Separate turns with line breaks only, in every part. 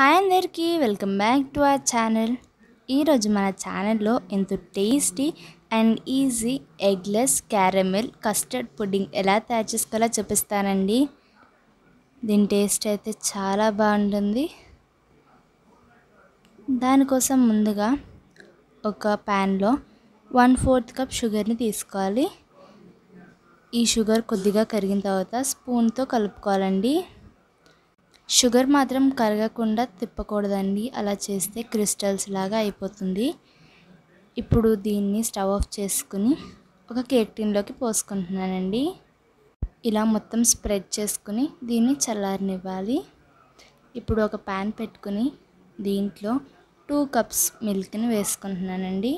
Hi అందరికీ welcome back to our channel. ఈరోజు మన ఛానల్లో ఎంతో tasty and easy eggless caramel custard pudding ఎలా తయారు చేసుకోవాలో చూపిస్తానండి. దీని టేస్ట్ అయితే చాలా బాగుంటుంది. దానికోసం ముందుగా ఒక ప్యాన్లో వన్ ఫోర్త్ కప్ షుగర్ని తీసుకోవాలి. ఈ షుగర్ కొద్దిగా కరిగిన తర్వాత స్పూన్తో కలుపుకోవాలండి. షుగర్ మాత్రం కరగకుండా తిప్పకూడదండి. అలా చేస్తే క్రిస్టల్స్ లాగా అయిపోతుంది. ఇప్పుడు దీన్ని స్టవ్ ఆఫ్ చేసుకుని ఒక కేక్ టిన్లోకి పోసుకుంటున్నానండి. ఇలా మొత్తం స్ప్రెడ్ చేసుకుని దీన్ని చల్లారనివ్వాలి. ఇప్పుడు ఒక ప్యాన్ పెట్టుకుని దీంట్లో టూ కప్స్ మిల్క్ని వేసుకుంటున్నానండి.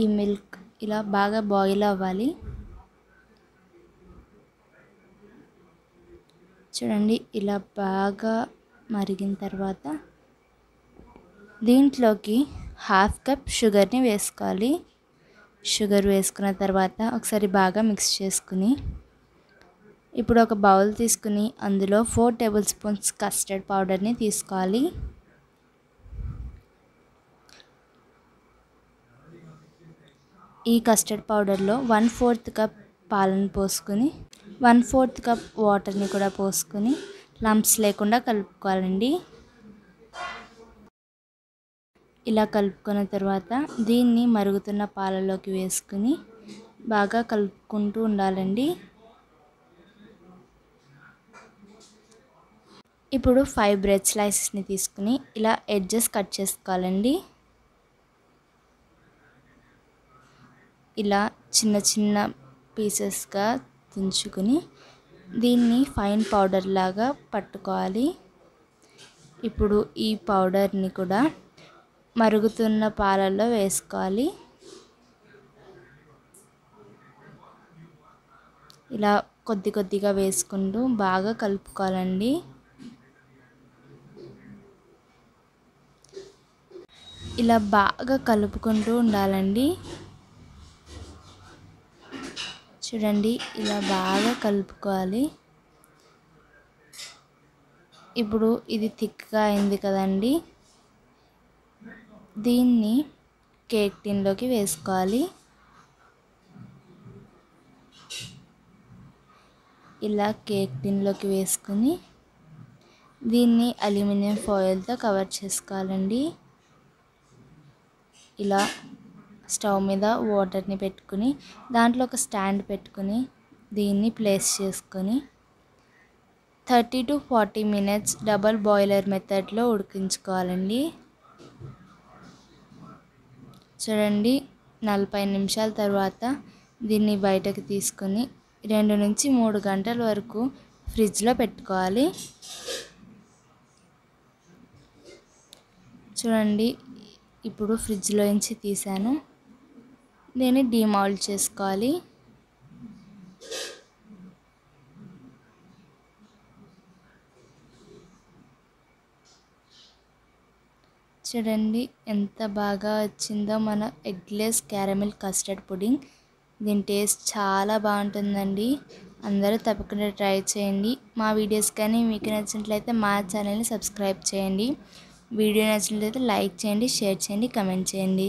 ఈ మిల్క్ ఇలా బాగా బాయిల్ అవ్వాలి. చూడండి ఇలా బాగా మరిగిన తర్వాత దీంట్లోకి హాఫ్ కప్ షుగర్ని వేసుకోవాలి. షుగర్ వేసుకున్న తర్వాత ఒకసారి బాగా మిక్స్ చేసుకుని ఇప్పుడు ఒక బౌల్ తీసుకుని అందులో ఫోర్ టేబుల్ స్పూన్స్ కస్టర్డ్ పౌడర్ని తీసుకోవాలి. ఈ కస్టర్డ్ పౌడర్లో వన్ ఫోర్త్ కప్ పాలను పోసుకొని వన్ ఫోర్త్ కప్ వాటర్ని కూడా పోసుకొని లంప్స్ లేకుండా కలుపుకోవాలండి. ఇలా కలుపుకున్న తర్వాత దీన్ని మరుగుతున్న పాలలోకి వేసుకుని బాగా కలుపుకుంటూ ఉండాలండి. ఇప్పుడు ఫైవ్ బ్రెడ్ స్లైసెస్ని తీసుకుని ఇలా ఎడ్జెస్ కట్ చేసుకోవాలండి. ఇలా చిన్న చిన్న పీసెస్గా తుంచుకొని దీన్ని ఫైన్ పౌడర్ లాగా పట్టుకోవాలి. ఇప్పుడు ఈ పౌడర్ని కూడా మరుగుతున్న పాలల్లో వేసుకోవాలి. ఇలా కొద్ది కొద్దిగా వేసుకుంటూ బాగా కలుపుకోవాలండి. ఇలా బాగా కలుపుకుంటూ ఉండాలండి. చూడండి ఇలా బాగా కలుపుకోవాలి. ఇప్పుడు ఇది థిక్గా అయింది కదండి. దీన్ని కేక్ టిన్లోకి వేసుకోవాలి. ఇలా కేక్ టిన్లోకి వేసుకుని దీన్ని అల్యూమినియం ఫాయిల్తో కవర్ చేసుకోవాలండి. ఇలా స్టవ్ మీద వాటర్ని పెట్టుకుని దాంట్లో ఒక స్టాండ్ పెట్టుకుని దీన్ని ప్లేస్ చేసుకొని thirty to forty minutes double boiler మెథడ్లో ఉడికించుకోవాలండి. చూడండి నలభై నిమిషాల తర్వాత దీన్ని బయటకు తీసుకొని రెండు నుంచి మూడు గంటల వరకు ఫ్రిడ్జ్లో పెట్టుకోవాలి. చూడండి ఇప్పుడు ఫ్రిడ్జ్లో నుంచి తీసాను దీన్ని డిమాల్ట్ చేసుకోవాలి. చూడండి ఎంత బాగా వచ్చిందో మన ఎగ్లెస్ క్యారమిల్ కస్టర్డ్ పుడింగ్. దీని టేస్ట్ చాలా బాగుంటుందండి. అందరూ తప్పకుండా ట్రై చేయండి. మా వీడియోస్ కానీ మీకు నచ్చినట్లయితే మా ఛానల్ని సబ్స్క్రైబ్ చేయండి. వీడియో నచ్చినట్లయితే లైక్ చేయండి షేర్ చేయండి కమెంట్ చేయండి.